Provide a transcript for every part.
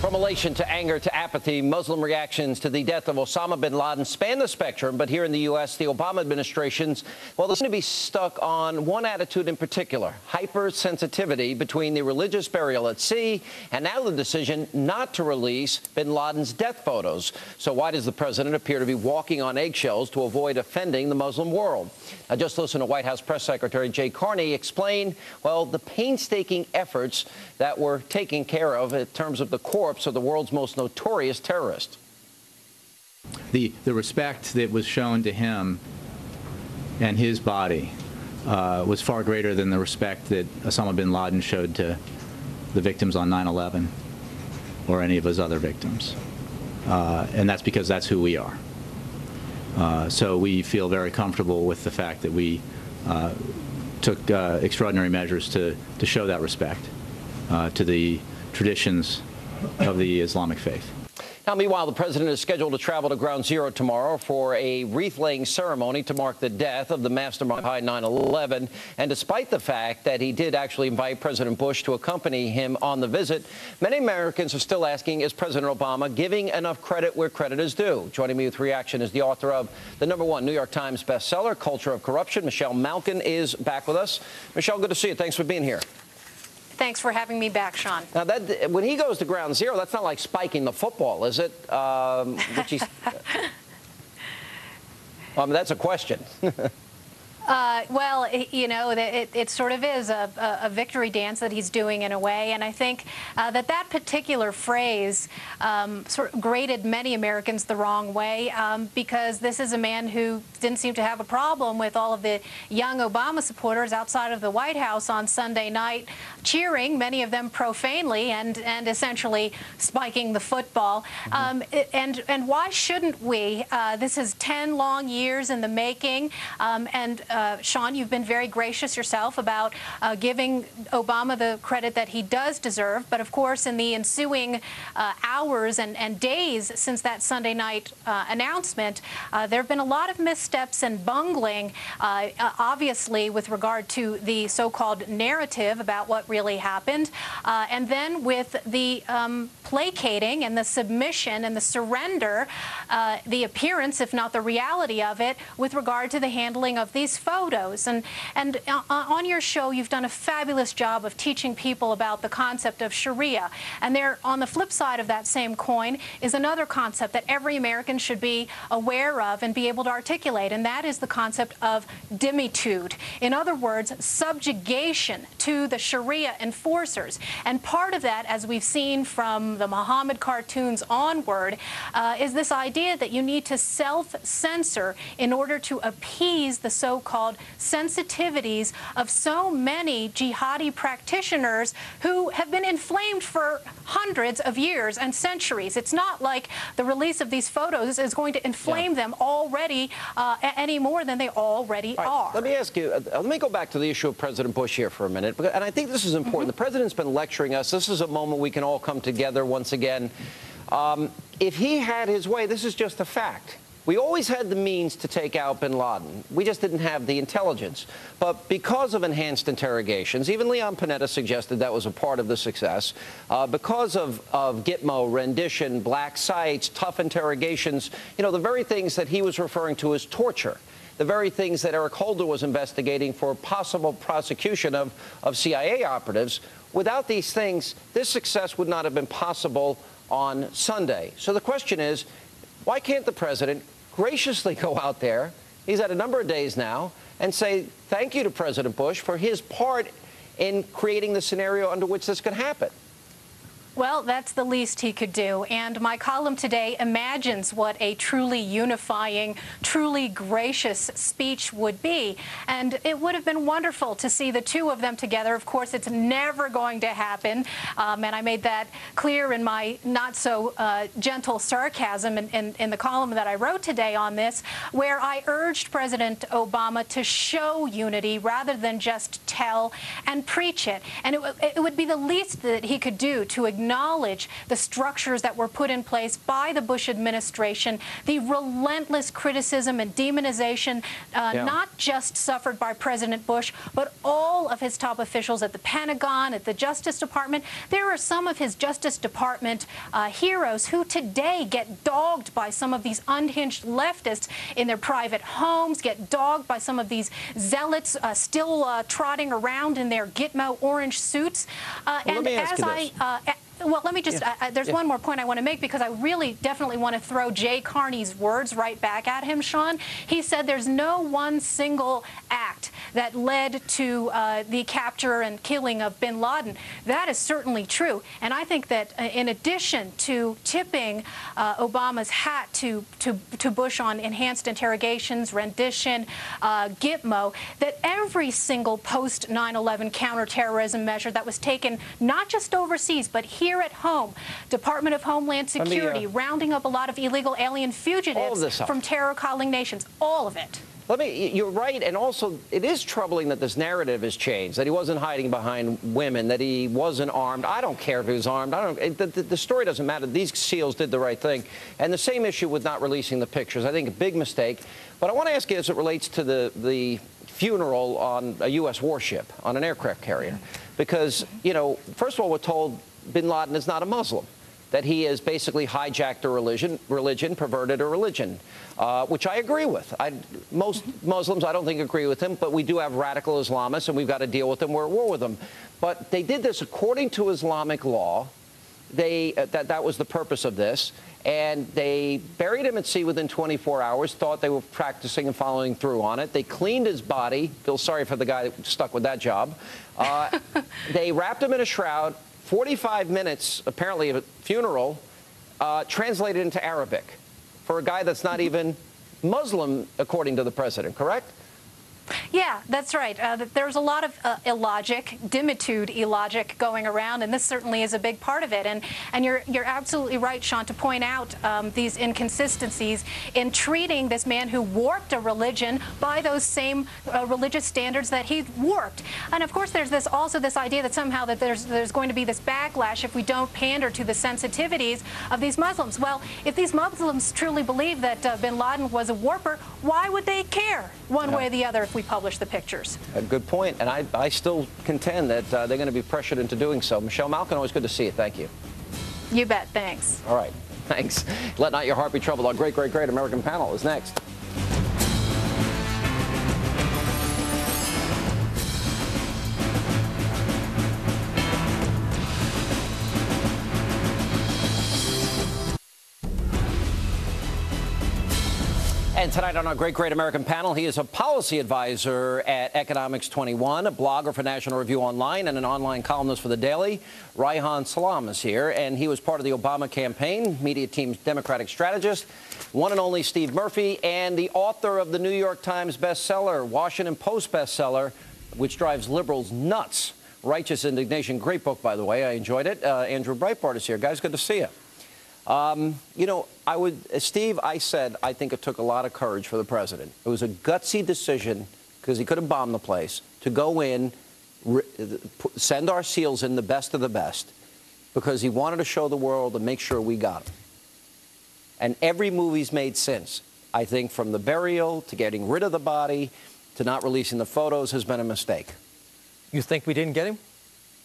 From elation to anger to apathy, Muslim reactions to the death of Osama bin Laden span the spectrum. But here in the U.S., the Obama administration's, well, they seem to be stuck on one attitude in particular hypersensitivity between the religious burial at sea and now the decision not to release bin Laden's death photos. So, why does the president appear to be walking on eggshells to avoid offending the Muslim world? Now, just listen to White House Press Secretary Jay Carney explain, well, the painstaking efforts that were taken care of in terms of the corpse of the world's most notorious terrorist. The, the respect that was shown to him and his body uh, was far greater than the respect that Osama bin Laden showed to the victims on 9-11 or any of his other victims. Uh, and that's because that's who we are. Uh, so we feel very comfortable with the fact that we uh, took uh, extraordinary measures to, to show that respect uh, to the traditions of the Islamic faith. Now, meanwhile, the president is scheduled to travel to Ground Zero tomorrow for a wreath-laying ceremony to mark the death of the mastermind behind 9-11. And despite the fact that he did actually invite President Bush to accompany him on the visit, many Americans are still asking, is President Obama giving enough credit where credit is due? Joining me with reaction is the author of the number one New York Times bestseller, Culture of Corruption. Michelle Malkin is back with us. Michelle, good to see you. Thanks for being here. Thanks for having me back, Sean. Now, that, when he goes to ground zero, that's not like spiking the football, is it? Um, which he's, I mean, that's a question. Uh, well, it, you know, it, it, sort of is a, a, victory dance that he's doing in a way, and I think uh, that that particular phrase um, sort of grated many Americans the wrong way um, because this is a man who didn't seem to have a problem with all of the young Obama supporters outside of the White House on Sunday night cheering, many of them profanely and, and essentially spiking the football. Mm -hmm. um, and, and why shouldn't we? Uh, this is 10 long years in the making, um, and uh, Sean, you've been very gracious yourself about uh, giving Obama the credit that he does deserve. But of course, in the ensuing uh, hours and, and, days since that Sunday night uh, announcement, uh, there have been a lot of missteps and bungling, uh, obviously, with regard to the so-called narrative about what really happened. and then with the um, placating and the submission and the surrender, the appearance, if not the reality of it, with regard to the handling of these photos. And, and uh, on your show, you've done a fabulous job of teaching people about the concept of Sharia. And there, on the flip side of that same coin is another concept that every American should be aware of and be able to articulate, and that is the concept of dhimmitude. In other words, subjugation to the Sharia enforcers. And part of that, as we've seen from the Muhammad cartoons onward, uh, is this idea that you need to self-censor in order to appease the so-called called sensitivities of so many jihadi practitioners who have been inflamed for hundreds of years and centuries. It's not like the release of these photos is going to inflame yeah. them already uh, any more than they already right, are. Let me ask you, uh, let me go back to the issue of President Bush here for a minute. And I think this is important. Mm -hmm. The president's been lecturing us. This is a moment we can all come together once again. Um, if he had his way, this is just a fact. We always had the means to take out bin Laden. We just didn't have the intelligence. But because of enhanced interrogations, even Leon Panetta suggested that was a part of the success, uh, because of, of Gitmo, rendition, black sites, tough interrogations, you know, the very things that he was referring to as torture the very things that Eric Holder was investigating for possible prosecution of, of CIA operatives. Without these things, this success would not have been possible on Sunday. So the question is, why can't the president graciously go out there, he's had a number of days now, and say thank you to President Bush for his part in creating the scenario under which this could happen. Well, that's the least he could do. And my column today imagines what a truly unifying, truly gracious speech would be. And it would have been wonderful to see the two of them together. Of course, it's never going to happen. Um, and I made that clear in my not so uh, gentle sarcasm in, in, in the column that I wrote today on this, where I urged President Obama to show unity rather than just tell and preach it. And it, it would be the least that he could do to acknowledge the structures that were put in place by the Bush administration, the relentless criticism and demonization, uh, Yeah. not just suffered by President Bush, but all of his top officials at the Pentagon, at the Justice Department. There are some of his Justice Department uh, heroes who today get dogged by some of these unhinged leftists in their private homes, get dogged by some of these zealots uh, still uh, trotting around in their Gitmo orange suits. Uh, Well, and as I uh, well, let me just, Yeah. uh, uh, there's Yeah. one more point I want to make because I really definitely want to throw Jay Carney's words right back at him, Sean. He said there's no one single act that led to uh, the capture and killing of bin Laden. That is certainly true. And I think that uh, in addition to tipping uh, Obama's hat to, to, to Bush on enhanced interrogations, rendition, uh, Gitmo, that every single post 9 11 counterterrorism measure that was taken not just overseas, but here at home, Department of Homeland Let me, uh, Security, rounding up a lot of illegal alien fugitives from terror calling nations, all of it. Let me, you're right, and also it is troubling that this narrative has changed, that he wasn't hiding behind women, that he wasn't armed. I don't care if he was armed. I don't, the, the, the story doesn't matter. These SEALs did the right thing. And the same issue with not releasing the pictures. I think a big mistake. But I want to ask you as it relates to the, the funeral on a U.S. warship, on an aircraft carrier. Because, you know, first of all, we're told bin Laden is not a Muslim that he has basically hijacked a religion, religion perverted a religion, uh, which I agree with. I, most Muslims, I don't think, agree with him, but we do have radical Islamists, and we've got to deal with them. We're at war with them. But they did this according to Islamic law. They, uh, that, that was the purpose of this. And they buried him at sea within 24 hours, thought they were practicing and following through on it. They cleaned his body. Feel sorry for the guy that stuck with that job. Uh, they wrapped him in a shroud. 45 minutes, apparently, of a funeral, uh, translated into Arabic for a guy that's not even Muslim, according to the president, correct? Yeah, that's right. Uh, there's a lot of uh, illogic, dhimmitude illogic going around, and this certainly is a big part of it. And and you're you're absolutely right, Sean, to point out um, these inconsistencies in treating this man who warped a religion by those same uh, religious standards that he warped. And of course, there's this also this idea that somehow that there's there's going to be this backlash if we don't pander to the sensitivities of these Muslims. Well, if these Muslims truly believe that uh, Bin Laden was a warper, why would they care one Yeah. way or the other if we publish the pictures? A good point, and I, I still contend that uh, they're going to be pressured into doing so. Michelle Malkin, always good to see you. Thank you. You bet. Thanks. All right, thanks. Let not your heart be troubled. Our great, great, great American panel is next. And tonight on our Great Great American panel, he is a policy advisor at Economics 21, a blogger for National Review Online, and an online columnist for The Daily. Reihan Salam is here, and he was part of the Obama campaign, media team's Democratic strategist, one and only Steve Murphy, and the author of the New York Times bestseller, Washington Post bestseller, which drives liberals nuts. Righteous Indignation, great book, by the way. I enjoyed it. Uh, Andrew Breitbart is here. Guys, good to see you. Um, you know, I would, uh, Steve, I said I think it took a lot of courage for the president. It was a gutsy decision because he could have bombed the place to go in, uh, send our SEALs in the best of the best because he wanted to show the world and make sure we got him. And every move he's made since, I think from the burial to getting rid of the body to not releasing the photos has been a mistake. You think we didn't get him?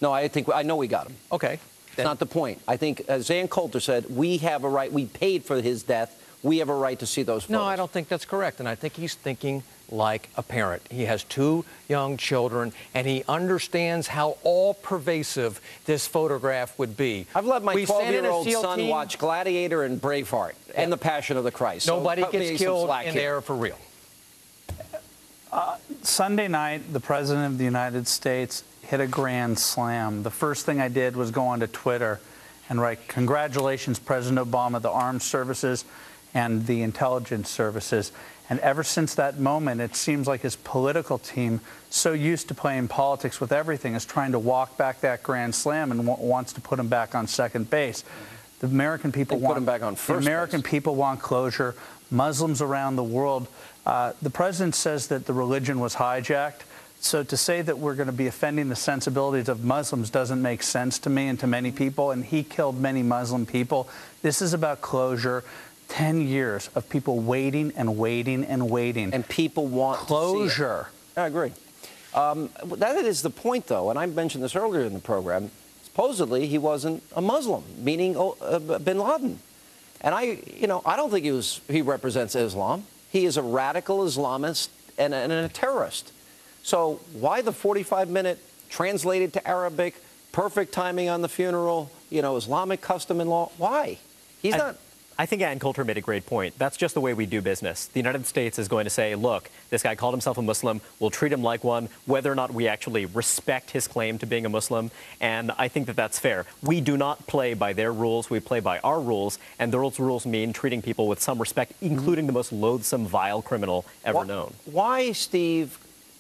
No, I think I know we got him. Okay. That's not the point. I think, as Ann Coulter said, we have a right. We paid for his death. We have a right to see those photos. No, I don't think that's correct. And I think he's thinking like a parent. He has two young children, and he understands how all pervasive this photograph would be. I've let my We sent in a 12-year-old son team. watch Gladiator and Braveheart and The Passion of the Christ. Nobody cut me gets killed in here. there for real. Uh, Sunday night, the President of the United States hit a grand slam. The first thing I did was go onto Twitter and write, Congratulations, President Obama, the armed services and the intelligence services. And ever since that moment, it seems like his political team, so used to playing politics with everything, is trying to walk back that grand slam and wa- wants to put him back on second base. The American people They put want him back on the first American base. people want closure. Muslims around the world. Uh, the president says that the religion was hijacked. So to say that we're going to be offending the sensibilities of Muslims doesn't make sense to me and to many people. And he killed many Muslim people. This is about closure. 10 years of people waiting and waiting and waiting. And people want to see it. closure. I agree. Um, that is the point, though, and I mentioned this earlier in the program. Supposedly, he wasn't a Muslim, meaning oh, uh, Bin Laden. And I, you know, I don't think he was. He represents Islam. He is a radical Islamist and, a- and a terrorist. So why the 45-minute translated to Arabic, perfect timing on the funeral, you know, Islamic custom and law? Why? He's I- not. I think Ann Coulter made a great point. That's just the way we do business. The United States is going to say, look, this guy called himself a Muslim. We'll treat him like one, whether or not we actually respect his claim to being a Muslim. And I think that that's fair. We do not play by their rules. We play by our rules. And those rules mean treating people with some respect, including the most loathsome, vile criminal ever Why- known. Why, Steve?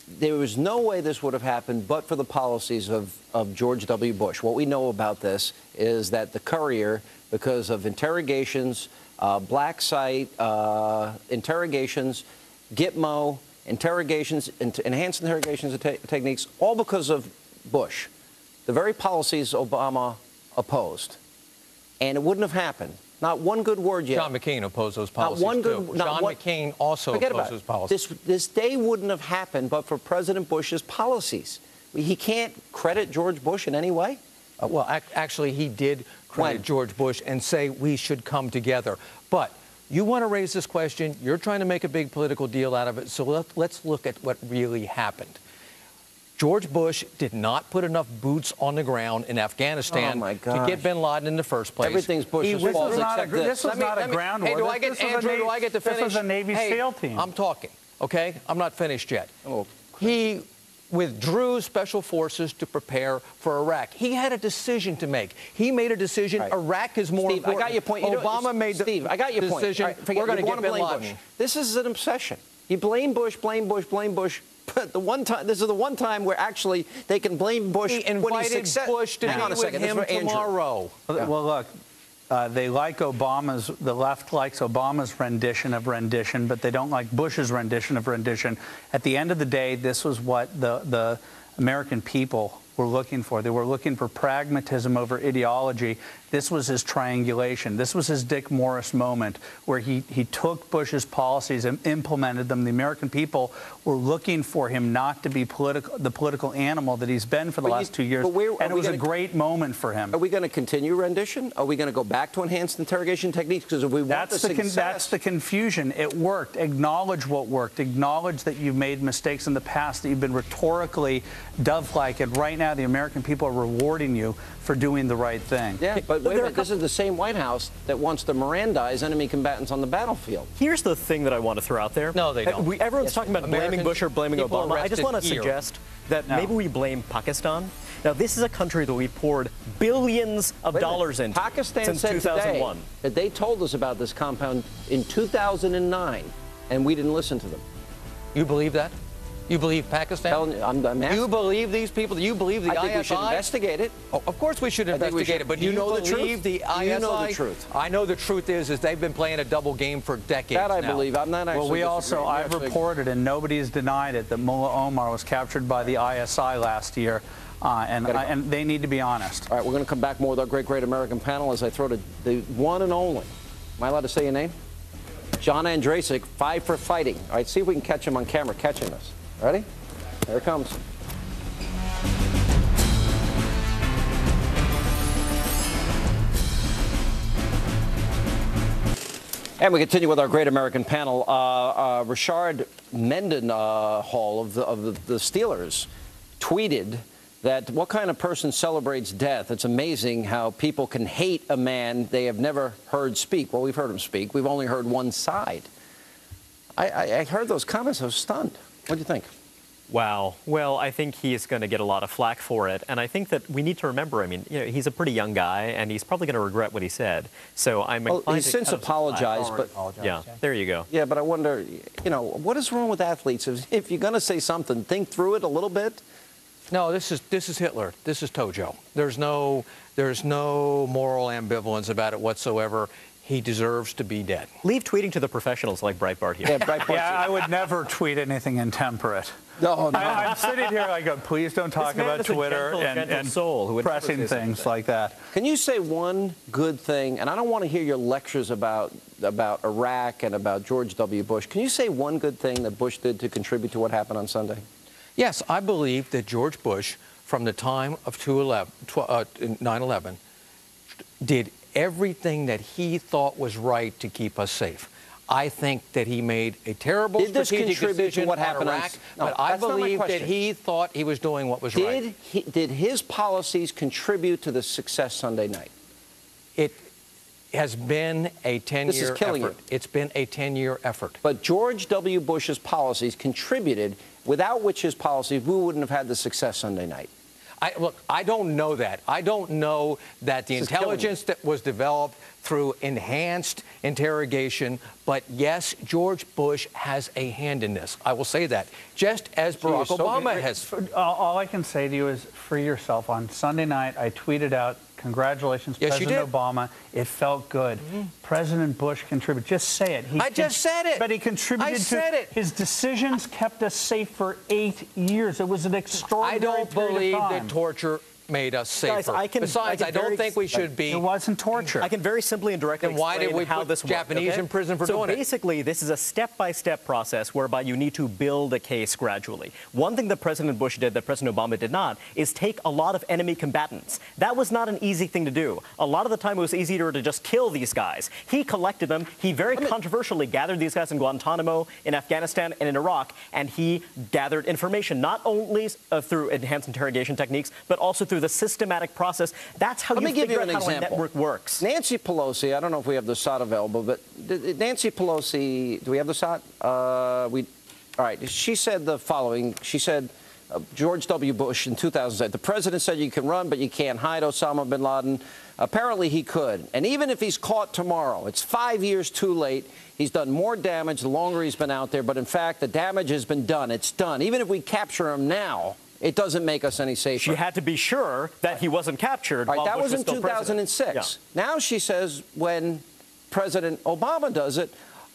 There was no way this would have happened but for the policies of, of George W. Bush. What we know about this is that the Courier, because of interrogations, uh, black site uh, interrogations, Gitmo interrogations, enhanced interrogations te- techniques, all because of Bush, the very policies Obama opposed. And it wouldn't have happened. Not one good word yet. John McCain opposed those policies. Not one too. good. not John one- McCain also Forget opposed about those policies. This this day wouldn't have happened but for President Bush's policies. He can't credit George Bush in any way. Uh, well, ac- actually, he did credit When? George Bush and say we should come together. But you want to raise this question. You're trying to make a big political deal out of it. So let, let's look at what really happened. George Bush did not put enough boots on the ground in Afghanistan Oh, to get bin Laden in the first place. Everything's Bush's He This was- fault not a, this. this was me- not let a me- ground Hey, war. do This- I get this Andrew? Navy- do I get to finish? This was a Navy Hey, SEAL team. I'm talking. Okay, I'm not finished yet. Oh, he withdrew special forces to prepare for Iraq. He had a decision to make. He made a decision. All right. Iraq is more Steve, I important. got your point. You know- Obama made the Steve, I got your point. decision. All right, forget- We're going to get bin Laden. Bush. This is an obsession. You blame Bush, blame Bush, blame Bush. But the one time, this is the one time where actually they can blame Bush He invited success- Bush to Hang on a with second. Him tomorrow. Well, well, look, uh, they like Obama's, the left likes Obama's rendition of rendition, but they don't like Bush's rendition of rendition. At the end of the day, this was what the, the American people were looking for. They were looking for pragmatism over ideology. This was his triangulation. This was his Dick Morris moment where he, he took Bush's policies and implemented them. The American people were looking for him not to be political, the political animal that he's been for the But you- last two years. but where- and it was a gonna- great moment for him. Are we going to continue rendition? Are we going to go back to enhanced interrogation techniques? Because if we want That's the the, success, that's the confusion. It worked. Acknowledge what worked. Acknowledge that you've made mistakes in the past, that you've been rhetorically dove-like, and right now the American people are rewarding you for doing the right thing. yeah. But wait a minute. This is the same White House that wants to Mirandize enemy combatants on the battlefield. Here's the thing that I want to throw out there. No, they don't. We, everyone's Yes, talking about blaming Bush or blaming Obama. I just want to here. suggest that No. maybe we blame Pakistan. Now, this is a country that we poured billions of Wait a minute. dollars into Pakistan since said 2001. today that they told us about this compound in 2009, and we didn't listen to them. You believe that? You believe Pakistan? Telling you, I'm, I'm you believe these people? You believe the I think ISI? we should investigate it. Oh, of course we should I think we investigate should- it, but you do know the truth? believe the ISI? You know the truth. I know the truth is, is they've been playing a double game for decades That I now. believe. I'm not actually. Well, we also. I've Actually- reported, and nobody has denied it, that Mullah Omar was captured by the ISI last year, uh, and, I, and they need to be honest. All right, we're going to come back more with our great, great American panel as I throw to the one and only. Am I allowed to say your name? John Ondrasik, five for fighting. All right, see if we can catch him on camera catching us. Ready? There it comes. And we continue with our great American panel. Uh, uh, Rashard Mendenhall of the, of the Steelers tweeted that what kind of person celebrates death? It's amazing how people can hate a man they have never heard speak. Well, we've heard him speak. We've only heard one side. I, I, I heard those comments. I was stunned. What do you think? Wow. Well, I think he's going to get a lot of flack for it. And I think that we need to remember, I mean, you know, he's a pretty young guy, and he's probably going to regret what he said. So I'm Well, he's since cut him some apologized, slack. but Yeah, there you go. yeah, but I wonder, you know, what is wrong with athletes? If, if you're going to say something, think through it a little bit. No, this is this is Hitler. This is Tojo. There's no there's no moral ambivalence about it whatsoever. He deserves to be dead. Leave tweeting to the professionals like Breitbart here. Yeah, Breitbart. Yeah, I would never tweet anything intemperate. No, no. I, I'm sitting here, I go, please don't talk about Twitter gentle, and, gentle and soul who would pressing say such a things thing. like that. Can you say one good thing? And I don't want to hear your lectures about about Iraq and about George W. Bush. Can you say one good thing that Bush did to contribute to what happened on Sunday? Yes, I believe that George Bush, from the time of 2/11 uh, 9/11, did everything that he thought was right to keep us safe. I think that he made a terrible Did this contribute to what happened on Iraq, No, but I that's not my believe that he thought he was doing what was right. Did he, did his policies contribute to the success Sunday night? It has been a 10-year This is killing effort. you. It's been a 10-year effort. But George W. Bush's policies contributed, without which his policies, we wouldn't have had the success Sunday night. I, look, I don't know that. I don't know that the This is killing me. intelligence that was developed through enhanced interrogation, but yes, George Bush has a hand in this. I will say that. Just as Barack so- Obama has. All, uh, all I can say to you is free yourself. On Sunday night, I tweeted out, congratulations, Yes, President. Obama. It felt good. Mm-hmm. President Bush contributed. Just say it. He I just said it. But he contributed I to said it. His decisions kept us safe for eight years. It was an extraordinary I don't believe that torture made us safer. Guys, I can- Besides, I I, don't very- think we should be. It wasn't torture. I can very simply and directly Then why did explain we how put this worked, Japanese okay? in prison for so doing it? basically, this is a step-by-step process whereby you need to build a case gradually. One thing that President Bush did that President Obama did not is take a lot of enemy combatants. That was not an easy thing to do. A lot of the time, it was easier to just kill these guys. He collected them. He very controversially gathered these guys in Guantanamo, in Afghanistan, and in Iraq, and he gathered information not only uh, through enhanced interrogation techniques, but also through the systematic process. That's how Let you me give you figure an out how a example. network works. Nancy Pelosi, I don't know if we have the shot available, but Nancy Pelosi, do we have the shot? Uh, we, all right. She said the following. She said, uh, George W. Bush in 2008, the president said you can run, but you can't hide Osama bin Laden. Apparently he could. And even if he's caught tomorrow, it's five years too late. He's done more damage the longer he's been out there. But in fact, the damage has been done. It's done. Even if we capture him now, it doesn't make us any safer. She had to be sure that he wasn't captured. Right, that Bush was in still president. 2006. Now she says when President Obama does it,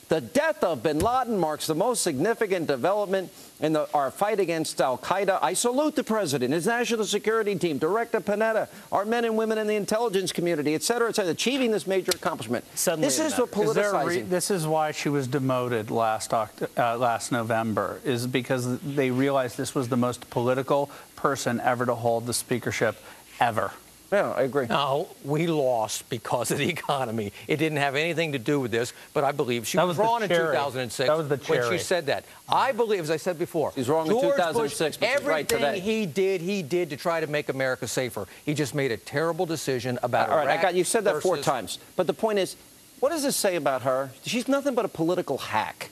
the death of bin Laden marks the most significant development in the, our fight against Al Qaeda. I salute the president, his national security team, Director Panetta, our men and women in the intelligence community, et cetera, et cetera, achieving this major accomplishment. Suddenly this it is the matters. Is there re- politicizing. this is why she was demoted last Oct- uh, last November, is because they realized this was the most political person ever to hold the speakership ever. Yeah, I agree. No, we lost because of the economy. It didn't have anything to do with this, but I believe she That was, was wrong in 2006 That was the when she said that. I believe, as I said before, She's wrong in 2006, Bush, but she's right everything today. he did, he did to try to make America safer. He just made a terrible decision about All right, I got you said that four times. But the point is, what does this say about her? She's nothing but a political hack.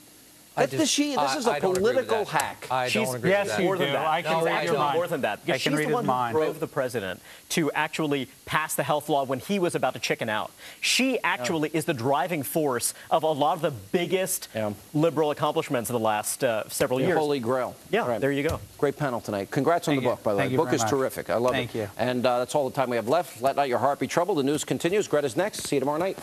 I That- just- she, this I- is a I don't agree with political hack. I She's- don't agree Yes, with that. you more than do. that. I can No, read actually your mind. more than that. I Because can she's read the one mind. who drove the president to actually pass the health law when he was about to chicken out. She actually is the driving force of a lot of the biggest Yeah. liberal accomplishments of the last uh, several The years. Holy Grail. Yeah, All right. there you go. Great panel tonight. Congrats on the you. book, by the way. The book is much. terrific. I love Thank it. Thank you. And uh, that's all the time we have left. Let not your heart be troubled. The news continues. Greta's next. See you tomorrow night.